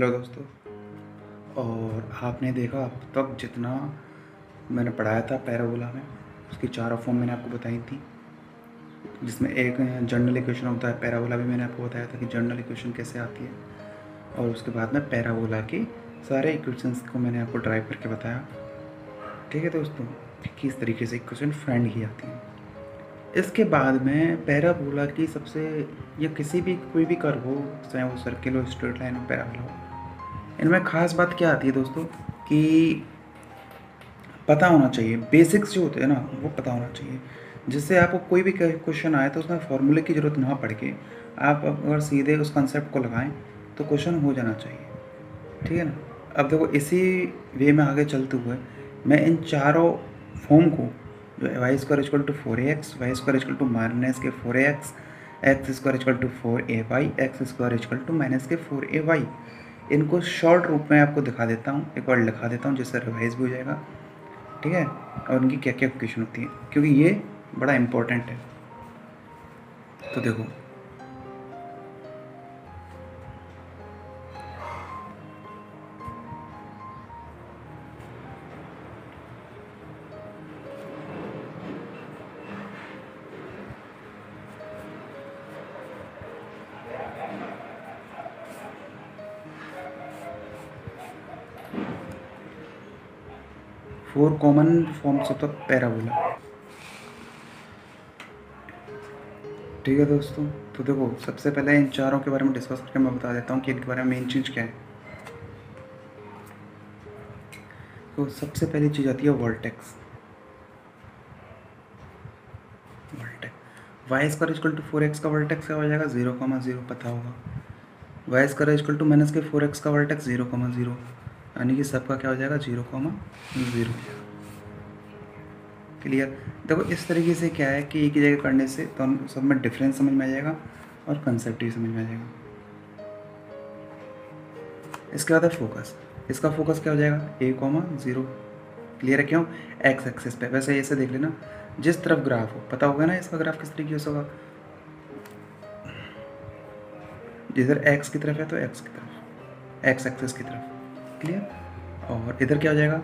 Hello दोस्तों। और आपने देखा अब तक जितना मैंने पढ़ाया था पैराबोला में, उसकी चारों फॉर्म मैंने आपको बताई थी। जिसमें एक जर्नल इक्वेशन होता है, पैराबोला भी मैंने आपको बताया था कि जर्नल इक्वेशन कैसे आती है। और उसके बाद में पैराबोला की सारे इक्वेशंस को मैंने आपको ड्राइव करके बताया। ठीक है दोस्तों किस तरीके से इक्वेशन फाइंड की जाती है। इसके बाद में पैराबोला की सबसे, या किसी भी, कोई भी कर्व हो, चाहे वो सर्किल हो स्ट्रेट लाइन हो, पैराबोला हो इनमें खास बात क्या आती है दोस्तों कि पता होना चाहिए बेसिक्स जो होते हैं ना, वो पता होना चाहिए। जिससे आपको कोई भी क्वेश्चन आए तो उसमें फॉर्मूले की ज़रूरत ना पड़ के आप अगर सीधे उस कंसेप्ट को लगाएँ तो क्वेश्चन हो जाना चाहिए। ठीक है ना? अब देखो, इसी वे में आगे चलते हुए मैं इन चारों फॉर्म को, जो y square is equal to four x y square is equal to minus के four x x square is equal to four a y x square is equal to minus के फोर ए वाई इनको short रूप में आपको दिखा देता हूँ, एक बार लिखा देता हूँ, जिससे रिवाइज भी हो जाएगा। ठीक है? और इनकी क्या क्या क्वेश्चन होती है? क्योंकि ये बड़ा इम्पोर्टेंट है। तो देखो four common forms of the parabola. ठीक है दोस्तों तो देखो, सबसे पहले इन चारों के बारे में डिस्कस करके मैं बता देता हूँ कि इनके बारे में मेन चीज़ क्या है। तो सबसे पहली चीज़ आती है vertex vertex y square is equal to four x का वर्टेक्स क्या हो जाएगा? ज़ीरो कॉमा ज़ीरो पता होगा। Y square is equal to minus के फोर एक्स का वर्टेक्स ज़ीरो कॉमा ज़ीरो यानी कि सबका क्या हो जाएगा? Zero comma zero. क्लियर? देखो, इस तरीके से क्या है कि एक ही जगह करने से तो सब में डिफरेंस समझ में आ जाएगा और कंसेप्ट भी समझ में आ जाएगा। इसके बाद है फोकस इसका फोकस क्या हो जाएगा? ए कॉमा ज़ीरो। क्लियर है क्यों? एक्स एक्सेस पे। वैसे ऐसे देख लेना। जिस तरफ़ ग्राफ हो, पता होगा ना इसका ग्राफ किस तरीके से होगा? जिधर एक्स की तरफ़ है तो एक्स की तरफ़। एक्स एक्सेस की तरफ़। क्लियर और इधर क्या हो जाएगा?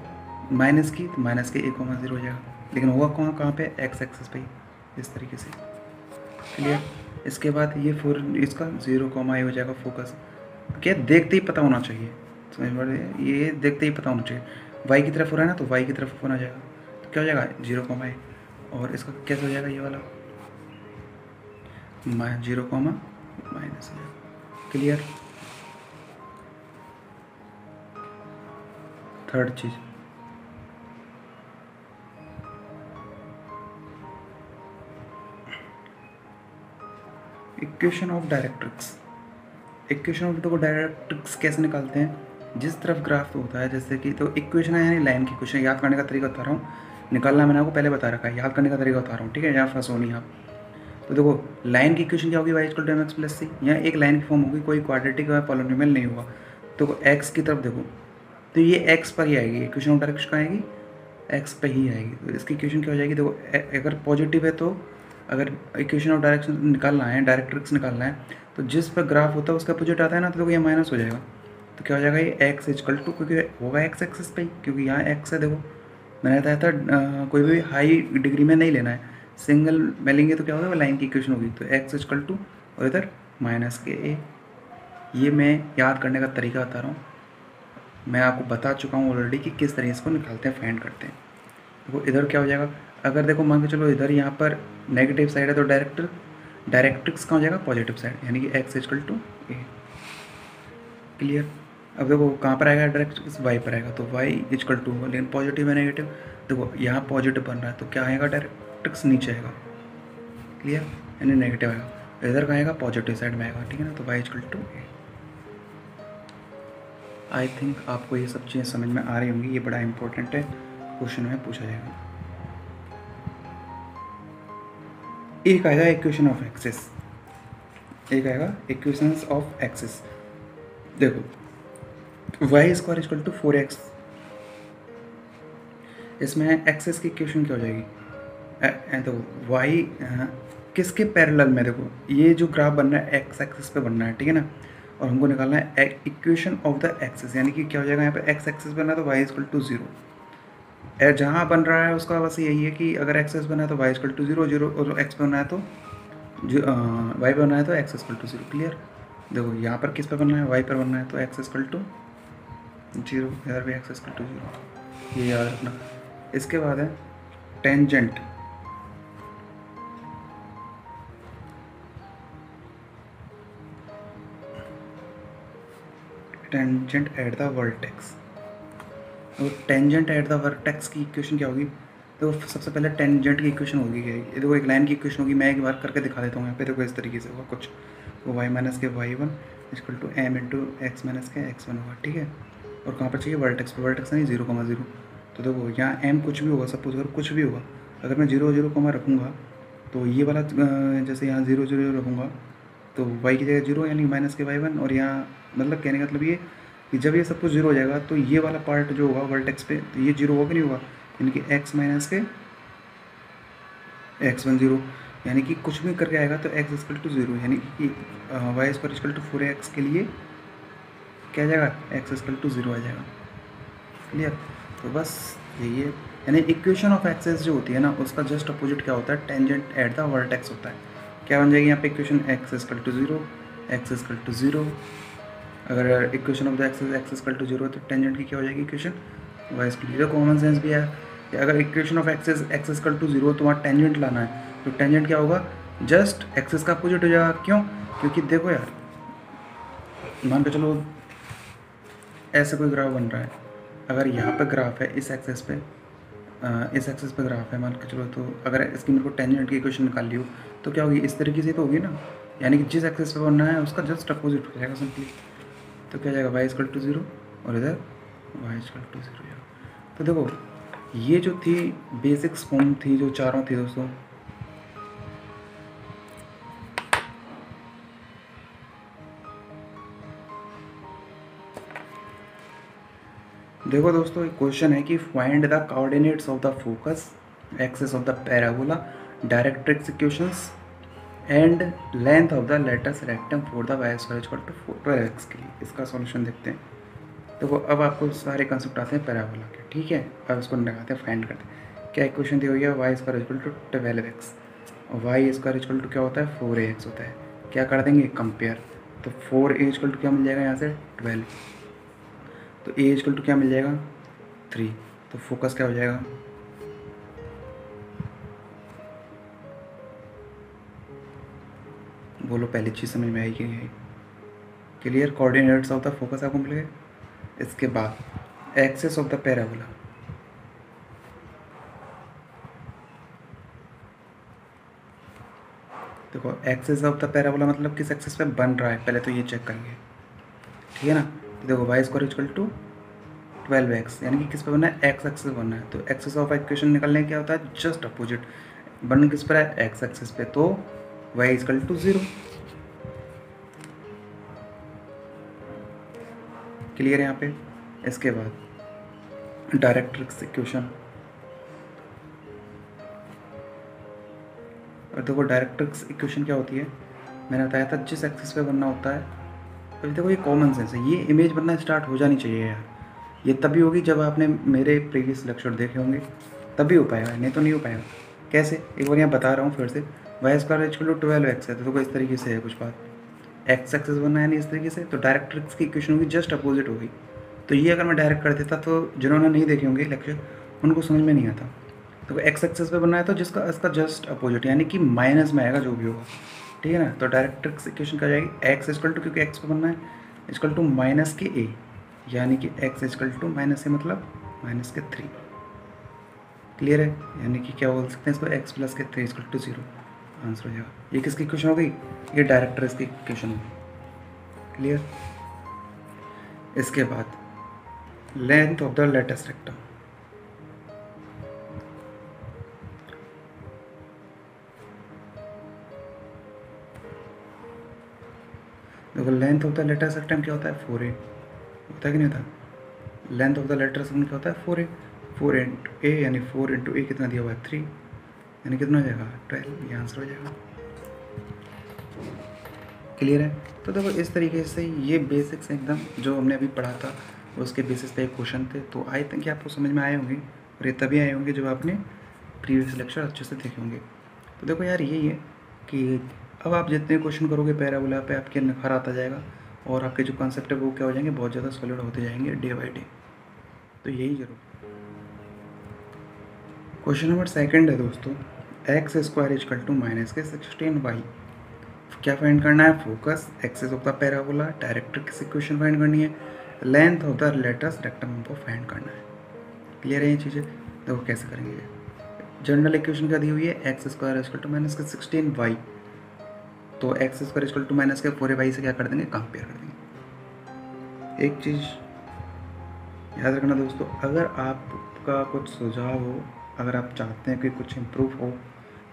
माइनस की तो माइनस के ए कॉमा ज़ीरो हो जाएगा। लेकिन होगा कहाँ कहाँ पे? एक्स एक्सेस पे इस तरीके से। क्लियर इसके बाद ये फोर इसका ज़ीरो कॉमा हो जाएगा फोकस क्या देखते ही पता होना चाहिए? समझ ये देखते ही पता होना चाहिए। वाई की तरफ़ हो रहा है ना तो वाई की तरफ़ होना जाएगा। तो क्या हो जाएगा? ज़ीरो कॉमा और इसका कैसे हो जाएगा ये वाला? Zero comma minus clear third cheese. Equation of directrix equation of देखो डायरेक्ट्रिक्स कैसे निकालते हैं? जिस तरफ़ ग्राफ होता है, जैसे कि तो इक्वेशन है यानी लाइन की क्वेश्चन याद करने का तरीका बता रहा हूँ। निकालना मैंने आपको पहले बता रखा है, याद करने का तरीका बता रहा हूँ, ठीक है? यहाँ फंस होनी आप। तो देखो लाइन की इक्वेशन क्या होगी? Y equal to m x plus c यहाँ एक लाइन की फॉर्म होगी, कोई क्वाड्रेटिक या पॉलोनिमल नहीं होगा। तो एक्स की तरफ़ देखो तो ये एक्स पर ही आएगी ऑफ़ डायरेक्शन कहाँ आएगी एक्स पर ही आएगी। तो इसकी इक्वेशन क्या हो जाएगी? देखो अगर पॉजिटिव है तो अगर इक्वेशन ऑफ़ डायरेक्शन निकालना है डायरेक्ट्रिक्स निकालना है तो जिस पर ग्राफ होता है उसका अपोजिट आता है ना तो देखो ये माइनस हो जाएगा। तो क्या हो जाएगा? ये एक्स इजकल टू क्योंकि होगा एक्स एक्सेस पे क्योंकि यहाँ एक्स है, देखो। मैंने बताया था कोई भी हाई डिग्री में नहीं लेना है। सिंगल में लेंगे तो क्या होगा? लाइन की इक्वेशन होगी। तो एक्स इजकल टू और इधर माइनस के ए ये मैं याद करने का तरीका बता रहा हूँ। मैं आपको बता चुका हूँ ऑलरेडी कि किस तरह इसको निकालते हैं फाइंड करते हैं। देखो, इधर क्या हो जाएगा? अगर देखो, मान के चलो इधर यहाँ पर नेगेटिव साइड है तो डायरेक्ट डायरेक्ट्रिक्स कहाँ हो जाएगा पॉजिटिव साइड यानी कि x is equal to a clear अब देखो, कहाँ पर आएगा? डायरेक्ट वाई पर आएगा तो वाई इजकल टू होगा लेकिन पॉजिटिव है नेगेटिव देखो, यहाँ पॉजिटिव बन रहा है तो क्या आएगा? डायरेक्ट्रिक्स नीचे आएगा। क्लियर यानी नेगेटिव आएगा। इधर कहाँ आएगा पॉजिटिव साइड में आएगा, ठीक है ना? तो y is equal to a I think आपको ये सब चीज़ें समझ में आ रही होंगी, ये बड़ा इंपॉर्टेंट है क्वेश्चन में पूछा जाएगा। एक आएगा इक्वेशन ऑफ़ एक्सेस एक आएगा इक्वेशन ऑफ़ एक्सेस देखो y square equal to four x इसमें एक्सेस की इक्वेशन क्या हो जाएगी? तो वाई किसके पैरेलल में देखो, ये जो ग्राफ बन रहा है एक्स एक्सेस पे बन रहा है, ठीक है ना? और हमको निकालना है इक्वेशन ऑफ़ द एक्सेस यानी कि क्या हो जाएगा यहाँ पे एक्स एक्सेस बना तो वाई इजकल टू ज़ीरो जहाँ बन रहा है उसका बस यही है कि अगर एक्सेस बना है तो y is equal to zero zero और एक्स बना है तो वाई पर बनना है तो x is equal to zero clear देखो, यहाँ पर किस पर बनना है? वाई पर बनना है तो एक्स इजकल टू ज़ीरो इधर भी एक्स इजकल टू ज़ीरो ये याद रखना। इसके बाद है tangent tangent at the vertex तो टेंजेंट एट द वर्टेक्स की इक्वेशन क्या होगी? तो सबसे पहले टेंजेंट की इक्वेशन होगी क्या? ये देखो, एक लाइन की इक्वेशन होगी, मैं एक बार करके दिखा देता हूँ यहाँ पे, देखो इस तरीके से होगा कुछ। तो वाई माइनस के y one is equal to m into x minus के एक्स वन होगा, ठीक है? और कहाँ पर चाहिए? वर्टेक्स पर वर्टेक्स नहीं ज़ीरो कमा ज़ीरो तो देखो, यहाँ एम कुछ भी होगा सपोज़ अगर कुछ भी होगा, अगर मैं ज़ीरो ज़ीरो कमा रखूँगा तो ये वाला जैसे यहाँ ज़ीरो ज़ीरो रखूँगा तो वाई की जगह ज़ीरो यानी माइनस के वाई वन और यहाँ मतलब कहने का मतलब ये कि जब ये सब कुछ ज़ीरो हो जाएगा तो ये वाला पार्ट जो होगा वर्टेक्स पे तो ये ज़ीरो होगा कि नहीं होगा? यानी कि एक्स माइनस के एक्स वन ज़ीरो यानी कि कुछ भी करके आएगा तो एक्स इजकल टू ज़ीरो यानी कि y square is equal to four x के लिए क्या आ जाएगा? X is equal to zero आ जाएगा। क्लियर तो बस यही है। यानी इक्वेशन ऑफ़ एक्सेस जो होती है ना, उसका जस्ट अपोजिट क्या होता है? टेंजेंट एट द वर्टेक्स होता है। क्या बन जाएगी यहाँ पे equation x is equal to zero x is equal to zero अगर equation of the axis x is equal to zero तो टेंजेंट की क्या हो जाएगी equation y square zero common sense भी है। कि अगर equation of axis x is equal to zero तो वहाँ टेंजेंट लाना है। तो टेंजेंट क्या होगा? जस्ट एक्सेस का अपोजिट हो जाएगा। क्यों? क्योंकि देखो यार, मान के चलो, ऐसे कोई ग्राफ बन रहा है। अगर यहाँ पर ग्राफ है, इस एक्सेस पे इस एक्सेस पर ग्राफ है मान के चलो तो अगर इसकी मेरे को टेंजेंट की इक्वेशन निकाल ली हो तो क्या होगी? इस तरीके से तो होगी ना। यानी कि जिस एक्सेस पर बनना है, उसका जस्ट अपोजिट हो जाएगा सिंपली तो क्या जाएगा? वाई स्कल टू ज़ीरो और इधर वाई स्कल टू ज़ीरो तो देखो, ये जो थी बेसिक्स फॉर्म थी, जो चारों थी दोस्तों देखो दोस्तों, एक क्वेश्चन है कि find the coordinates of the focus axis of the parabola directrix equations and length of the latest rectum for the y square equal to twelve x के लिए। इसका सॉल्यूशन देखते हैं। देखो, अब आपको सारे कंसेप्ट आते हैं पैराबोला के, ठीक है? अब उसको लगाते हैं फाइंड करते हैं। क्या इक्वेशन दी हुई है? Y square equal to twelve x y square equal to क्या होता है? फोर ए एक्स होता है। क्या कर देंगे? कंपेयर तो फोर ए इक्वल टू क्या मिल जाएगा यहाँ से? ट्वेल्व तो ए इजकल टू क्या मिल जाएगा? थ्री तो फोकस क्या हो जाएगा? बोलो पहली चीज़ समझ में आई कि clear coordinates of the focus आपको मिल इसके बाद एक्सेस ऑफ़ द पैराबोला देखो एक्सेस ऑफ़ द पैराबोला मतलब किस एक्सेस पे बन रहा है? पहले तो ये चेक करेंगे। ठीक है ना? देखो y square equal to twelve x यानी कि किस पे बनना है? एक्स एक्सेस बनना है। तो एक्सेस ऑफ़ इक्वेशन निकलने क्या होता है? जस्ट अपोजिट बन किस पर है? एक्स एक्सेस पे। तो y is equal to zero clear है यहाँ पे? इसके बाद डायरेक्ट्रिक्स इक्वेशन और देखो डायरेक्ट्रिक्स इक्वेशन क्या होती है? मैंने बताया था जिस एक्सिस पे बनना होता है तो देखो ये कॉमन सेंस है। ये इमेज बनना स्टार्ट हो जानी चाहिए यार। ये तभी होगी जब आपने मेरे प्रीवियस लेक्चर देखे होंगे। तभी हो पाएगा, नहीं तो नहीं हो पाएगा। कैसे? एक बार यहाँ बता रहा हूँ फिर से। Y square equal to twelve x है तो देखो इस तरीके से है कुछ बात। एक्स एक्सेस बनना है, नहीं इस तरीके से। तो डायरेक्ट्रिक्स की इक्वेशन होगी जस्ट अपोजिट होगी। तो ये अगर मैं डायरेक्ट कर देता तो जिन्होंने नहीं देखे होंगे लेक्चर उनको समझ में नहीं आता। तो एक्स एक्सेस पे बनना है तो जिसका, इसका जस्ट अपोजिट यानी कि माइनस में आएगा जो भी होगा। ठीक है ना? तो डायरेक्ट्रिक्स इक्वेशन क्या जाएगी? एक्स इजकल टू क्योंकि एक्स पे बनना है इजकल टू माइनस के ए यानी कि x is equal to minus a मतलब माइनस के थ्री क्लियर है? यानी कि क्या बोल सकते हैं इसको? एक्स प्लस के three is equal to zero answer हो जाएगा। ये किसकी इक्वेशन हो गई? ये डायरेक्टर इसकी इक्वेशन हो गई। क्लियर इसके बाद length of the latest rectum देखो length of the letter sectum क्या होता है? फोर ए होता है कि नहीं होता? Length of the letter sectum क्या होता है? Four a four into a यानी फोर इंटू ए कितना दिया हुआ है? थ्री यानी कितना हो जाएगा? ट्वेल्व ये आंसर हो जाएगा। क्लियर है? तो देखो, इस तरीके से ये बेसिक्स एकदम जो हमने अभी पढ़ा था, उसके बेसिस पे क्वेश्चन थे। तो आई थिंक आपको समझ में आए होंगे, और ये तभी आए होंगे जब आपने प्रीवियस लेक्चर अच्छे से देखे होंगे। तो देखो यार यही है कि अब आप जितने क्वेश्चन करोगे पैराबोला पे आपके निखार आता जाएगा और आपके जो कॉन्सेप्ट है वो क्या हो जाएँगे? बहुत ज़्यादा सॉलिड होते जाएँगे डे बाई डे तो यही ज़रूर. क्वेश्चन नंबर सेकंड है दोस्तों. X square is equal to minus के सिक्सटीन वाई क्या फाइंड करना है? Focus axis of the parabola directrix equation find करनी है? Length of the latest rectum हमको फाइंड करना है. क्लियर है ये चीज़ें? देखो कैसे करेंगे. जनरल इक्वेशन क्या दी हुई है? X square is equal to minus के सिक्सटीन वाई तो x square is equal to minus के फोर वाई से क्या कर देंगे? कंपेयर कर देंगे। एक चीज़ याद रखना दोस्तों, अगर आपका कुछ सुझाव हो, अगर आप चाहते हैं कि कुछ इम्प्रूव हो,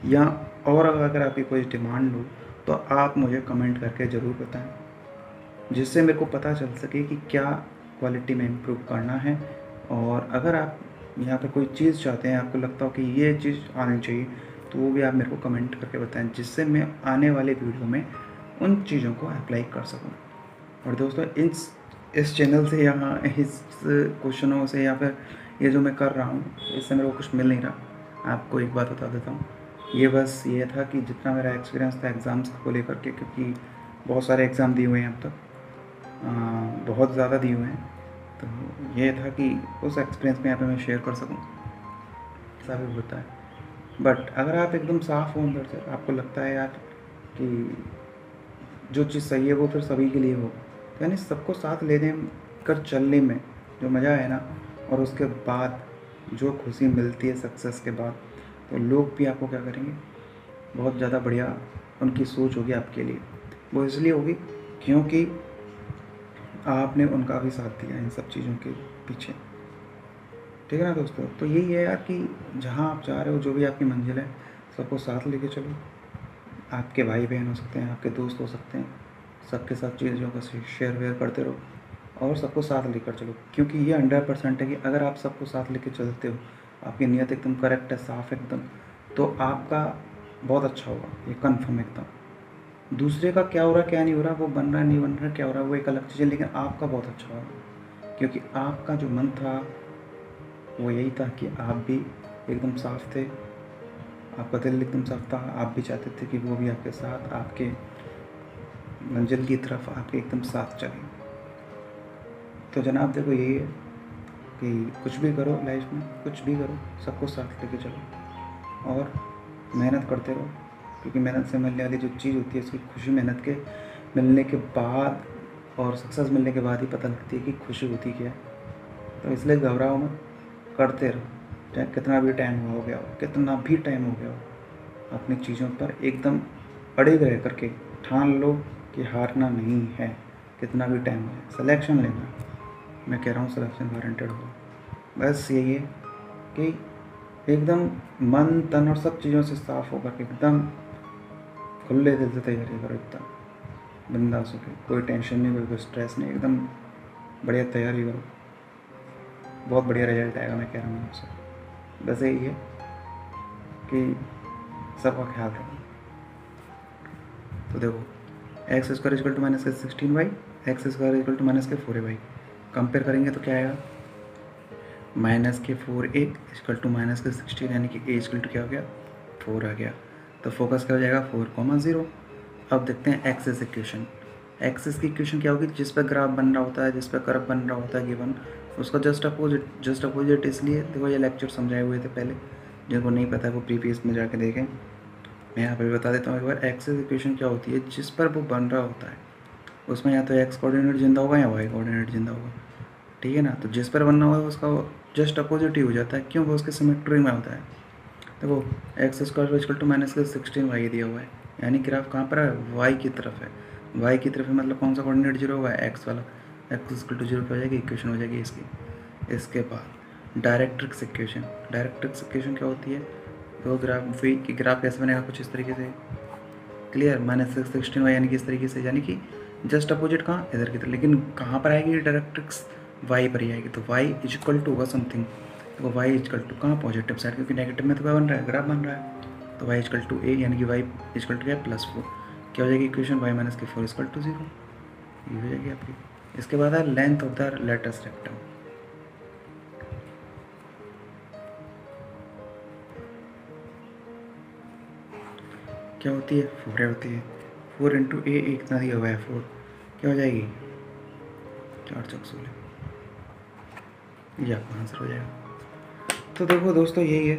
या और अगर आपकी कोई डिमांड हो तो आप मुझे कमेंट करके ज़रूर बताएँ, जिससे मेरे को पता चल सके कि क्या क्वालिटी में इम्प्रूव करना है। और अगर आप यहाँ पर कोई चीज़ चाहते हैं, आपको लगता हो कि ये चीज़ आनी चाहिए तो वो भी आप मेरे को कमेंट करके बताएँ, जिससे मैं आने वाले वीडियो में उन चीज़ों को अप्लाई कर सकूँ। और दोस्तों, इस इस चैनल से या इस क्वेश्चनों से या फिर ये जो मैं कर रहा हूँ, इससे मेरे को कुछ मिल नहीं रहा। आपको एक बात बता देता हूँ, ये बस ये था कि जितना मेरा एक्सपीरियंस था एग्ज़ाम्स को लेकर के, क्योंकि बहुत सारे एग्ज़ाम दिए हुए हैं अब तक। बहुत ज़्यादा दिए हुए हैं। तो ये था कि उस एक्सपीरियंस में यहाँ पे मैं शेयर कर सकूँ। ऐसा भी होता है। बट अगर आप एकदम साफ़ हो अंदर से, आपको लगता है यार कि जो चीज़ सही है वो फिर सभी के लिए हो। यानी सबको साथ लेने कर चलने में जो मज़ा है ना, और उसके बाद जो खुशी मिलती है सक्सेस के बाद तो लोग भी आपको क्या करेंगे? बहुत ज़्यादा बढ़िया उनकी सोच होगी आपके लिए। वो इसलिए होगी क्योंकि आपने उनका भी साथ दिया इन सब चीज़ों के पीछे। ठीक है ना दोस्तों? तो यही है यार कि जहाँ आप जा रहे हो, जो भी आपकी मंजिल है, सबको साथ लेके चलो। आपके भाई बहन हो सकते हैं, आपके दोस्त हो सकते हैं, सबके साथ चीज़ों का शेयर वेयर करते रहो और सबको साथ लेकर चलो। क्योंकि ये हंड्रेड परसेंट है कि अगर आप सबको साथ लेके चलते हो, आपकी नीयत एकदम करेक्ट है, साफ़ एकदम तो आपका बहुत अच्छा होगा, ये कन्फर्म एकदम। दूसरे का क्या हो रहा, क्या नहीं हो रहा, वो बन रहा, नहीं बन रहा, क्या हो रहा, वो एक अलग चीज़ है, लेकिन आपका बहुत अच्छा होगा। क्योंकि आपका जो मन था, वो यही था कि आप भी एकदम साफ़ थे। आपका दिल एकदम साफ़ था। आप भी चाहते थे कि वो भी आपके साथ, आपके मंजिल की तरफ़ आपके एकदम साथ चले। तो जनाब, देखो यही है कि कुछ भी करो लाइफ में, कुछ भी करो, सबको साथ लेके चलो। और मेहनत करते रहो, क्योंकि मेहनत से मिलने वाली जो चीज़ होती है, उसकी खुशी मेहनत के मिलने के बाद और सक्सेस मिलने के बाद ही पता लगती है कि खुशी होती क्या है। तो इसलिए घबराओ मत, करते रहो। चाहे कितना भी टाइम हो गया हो कितना भी टाइम हो गया हो अपनी चीज़ों पर एकदम अड़े रह करके ठान लो कि हारना नहीं है, कितना भी टाइम है सिलेक्शन लेना, मैं कह रहा हूँ सिलेक्शन वारंटेड हो। बस यही है कि एकदम मन, तन और सब चीज़ों से साफ़ होकर एकदम खुले दिल से तैयारी करो एकदम। बिंदास होकर कोई टेंशन नहीं, कोई कोई स्ट्रेस नहीं, एकदम बढ़िया तैयारी करो। बहुत बढ़िया रिज़ल्ट आएगा, मैं कह रहा हूँ आपसे। बस यही है कि सबका ख्याल रखो तो देखो x square is equal to minus के sixteen y x square is equal to minus के फोर ए वाई कंपेयर करेंगे तो क्या आएगा? माइनस के four a is equal to minus के सिक्सटीन यानी कि ए इजकल टू क्या हो गया? फोर आ गया। तो फोकस क्या हो जाएगा फोर कॉमा ज़ीरो अब देखते हैं एक्सेस इक्वेशन एक्सेस की इक्वेशन क्या होगी? जिस पर ग्राफ बन रहा होता है, जिस पर कर्व बन रहा होता है गिवन उसका जस्ट अपोजिट जस्ट अपोजिट इसलिए, देखो ये लेक्चर समझाए हुए थे पहले। जिनको नहीं पता है वो प्रीवियस में जाके देखें। मैं यहाँ भी बता देता हूँ एक बार एक्सेस इक्वेशन क्या होती है? जिस पर वो बन रहा होता है। उसमें या तो एक्स कोऑर्डिनेट ज़िंदा होगा या वाई कोऑर्डिनेट ज़िंदा होगा। ठीक है ना? तो जिस पर बनना होगा, उसका जस्ट अपोजिट ही हो जाता है। क्यों? वो उसके सिमेट्री में होता है। देखो एक्स स्क्वायर टू माइनस का सिक्सटीन वाई दिया हुआ है। यानी ग्राफ कहाँ पर है? वाई की तरफ़ है। वाई की तरफ़ है मतलब कौन सा कोऑर्डिनेट ज़ीरो है एक्स वाला। एक्स इक्वल टू ज़ीरो क्या हो जाएगी, इक्वेशन हो जाएगी इसकी। इसके बाद डायरेक्ट्रिक्स इक्वेशन। डायरेक्ट्रिक्स इक्वेशन क्या होती है? तो ग्राफ, वी की ग्राफ कैसे बनेगा कुछ इस तरीके से? क्लियर? माइनस सिक्सटीन वाई यानी कि इस तरीके से? यानी कि जस्ट अपोजिट कहाँ? इधर की तरफ़। लेकिन कहाँ पर आएगी? डायरेक्ट्रिक्स वाई पर ही आएगी। तो वाई इज़ इक्वल टू होगा समथिंग। तो वाई इजकल टू कहाँ? पॉजिटिव साइड, क्योंकि नेगेटिव में तो क्या बन रहा है, ग्राफ बन रहा है। तो वाई इजकल टू ए, यानी कि वाई इजकल टू क्या? Plus four. क्या हो जाएगी इक्वेशन? वाई माइनस के फोर इक्वल टू ज़ीरो। ये हो जाएगी आपकी। इसके बाद है length of the latus rectum क्या होती है? फोर होती है. फोर इंटू ए इतना दिया हुआ है फोर क्या हो जाएगी? चार चौक सोलह. ये आपका आंसर हो जाएगा. तो देखो दोस्तों, यही है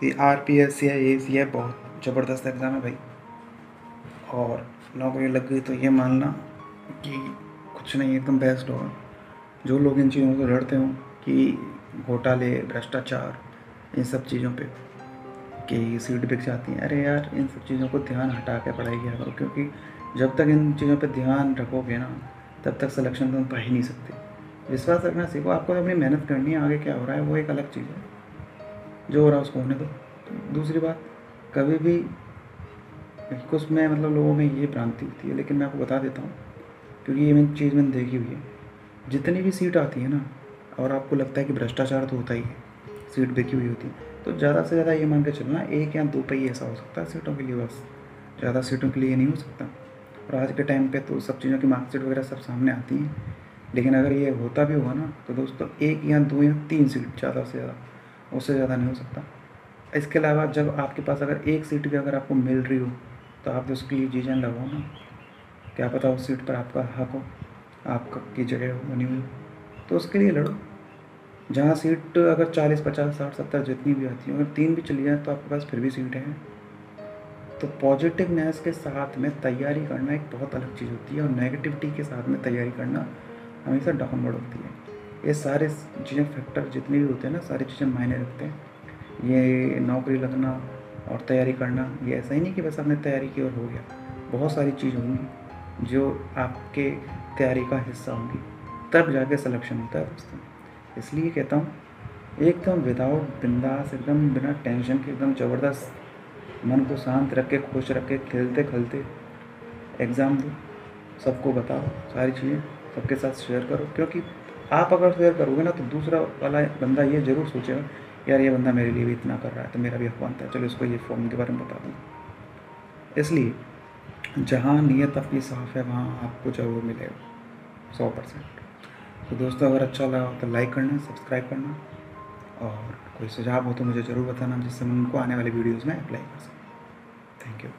कि आर पी एस सी है ए सी है बहुत ज़बरदस्त एग्ज़ाम है भाई. और नौकरी लग गई तो ये मानना कि कुछ नहीं, एकदम बेस्ट होगा जो लोग इन चीज़ों को लड़ते हों, कि घोटाले, भ्रष्टाचार, इन सब चीज़ों पे, कि सीट बिक जाती हैं। अरे यार, इन सब चीज़ों को ध्यान हटा के पढ़ाई किया करो, क्योंकि जब तक इन चीज़ों पे ध्यान रखोगे ना, तब तक सिलेक्शन तुम पा ही नहीं सकते। विश्वास रखना सीखो, आपको अपनी मेहनत करनी है, आगे क्या हो रहा है, वो एक अलग चीज़ है। जो हो रहा है उसको होने दो। दूसरी बात, कभी भी, कुछ में मतलब लोगों में ये भ्रांति होती है, लेकिन मैं आपको बता देता हूँ क्योंकि ये मैंने चीज़ मैंने देखी हुई है। जितनी भी सीट आती है ना, और आपको लगता है कि भ्रष्टाचार तो होता ही है, सीट बिकी हुई होती है तो ज़्यादा से ज़्यादा ये मान के चलना, एक या दो पे ही ऐसा हो सकता है सीटों के लिए बस। ज़्यादा सीटों के लिए नहीं हो सकता। और आज के टाइम पे तो सब चीज़ों की मार्कशीट वगैरह सब सामने आती हैं। लेकिन अगर ये होता भी होगा ना तो दोस्तों, एक या दो या तीन सीट ज़्यादा से ज़्यादा, उससे ज़्यादा नहीं हो सकता। इसके अलावा जब आपके पास अगर एक सीट भी अगर आपको मिल रही हो तो आप उसके लिए जी जान लगाओ ना। क्या पता उस सीट पर आपका हक हो, आपका की जगह हो, बनी हुई तो उसके लिए लड़ो। जहाँ सीट अगर चालीस, पचास, साठ, सत्तर जितनी भी आती है, अगर तीन भी चली जाए तो आपके पास फिर भी सीट है। तो पॉजिटिवनेस के साथ में तैयारी करना एक बहुत अलग चीज़ होती है और नेगेटिविटी के साथ में तैयारी करना हमेशा डाउनवर्ड होती है। ये सारे चीज़ें फैक्टर जितने भी होते हैं ना, सारी चीज़ें मायने रखते हैं। ये नौकरी लगना और तैयारी करना, ये ऐसा ही नहीं कि बस आपने तैयारी की और हो गया। बहुत सारी चीज़ होंगी। जो आपके तैयारी का हिस्सा होंगी, तब जाके सिलेक्शन होता है दोस्तों। इसलिए कहता हूँ, एकदम विदाउट बिंदास, एकदम बिना टेंशन के, एकदम ज़बरदस्त, मन को शांत रख के, खुश रख के, खेलते खेलते एग्ज़ाम दो। सबको बताओ, सारी चीज़ें सबके साथ शेयर करो। क्योंकि आप अगर शेयर करोगे ना तो दूसरा वाला बंदा ये ज़रूर सोचेगा, यार, ये बंदा मेरे लिए भी इतना कर रहा है तो मेरा भी बनता है चलो, इसको ये फॉर्म के बारे में बता दूँ इसलिए जहाँ नीयत अपनी साफ़ है, वहाँ आपको ज़रूर मिलेगा, सौ परसेंट। तो दोस्तों, अगर अच्छा लगा तो लाइक करना सब्सक्राइब करना और कोई सुझाव हो तो मुझे ज़रूर बताना, जिससे मैं उनको आने वाले वीडियोज़ में अप्लाई कर सकूँ। Thank you